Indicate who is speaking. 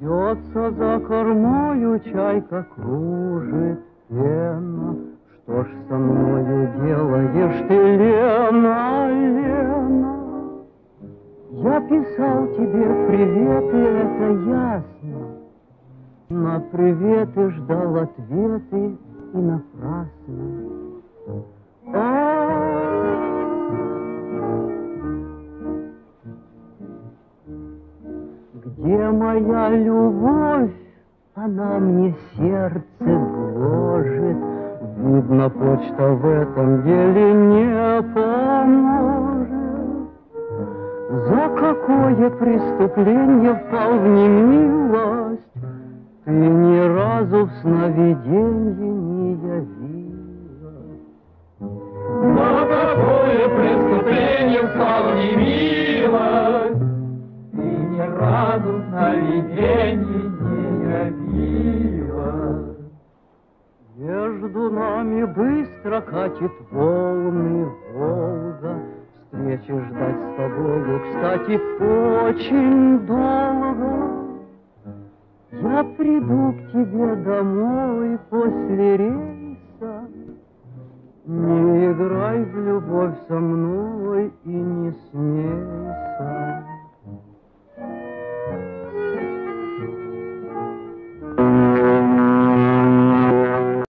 Speaker 1: А за кормою чайка кружит пена. Что ж со мною делаешь ты, Лена, Лена? Я писал тебе приветы, это ясно. На приветы ждал ответы и напрасно. Где моя любовь? Она мне сердце гложет. Видно, почта в этом деле не поможет. За какое преступление впал в немилость? Ты ни разу в сновиденье не явилась.
Speaker 2: Сновиденье не явилась.
Speaker 1: Между нами быстро катит волны Волга, Встречи ждать с тобою, кстати, очень долго. Я приду к тебе домой после рейса, Не играй в любовь со мной и